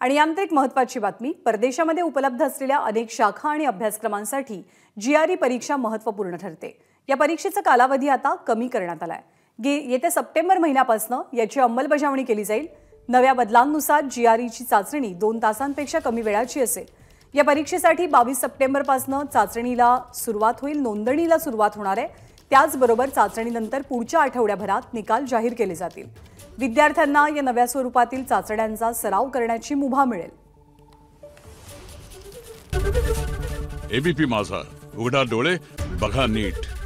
आणि यानंतर एक महत्वाची बातमी परदेशामध्ये उपलब्ध असलेल्या अनेक शाखा आणि अभ्यासक्रमांसाठी जीआरई परीक्षा महत्त्वपूर्ण ठरते. या परीक्षेचा कालावधी आता कमी करण्यात आलाय. गे येत्या सप्टेंबर महिन्यापासून याची अंमलबजावणी केली जाईल. नव्या बदलांनुसार जीआरईची चाचणी दोन तासांपेक्षा कमी वेळाची असेल. या परीक्षेसाठी बावीस सप्टेंबरपासून चाचणीला सुरुवात होईल नोंदणीला सुरुवात होणार आहे. त्याचबरोबर चाचणीनंतर पुढच्या आठवड्याभरात निकाल जाहीर केले जातील. विद्यार्थ्यांना या नव्या स्वरूपातील चाचण्यांचा सराव करण्याची मुभा मिळेल. एबीपी माझा. उघडा डोळे बघा नीट.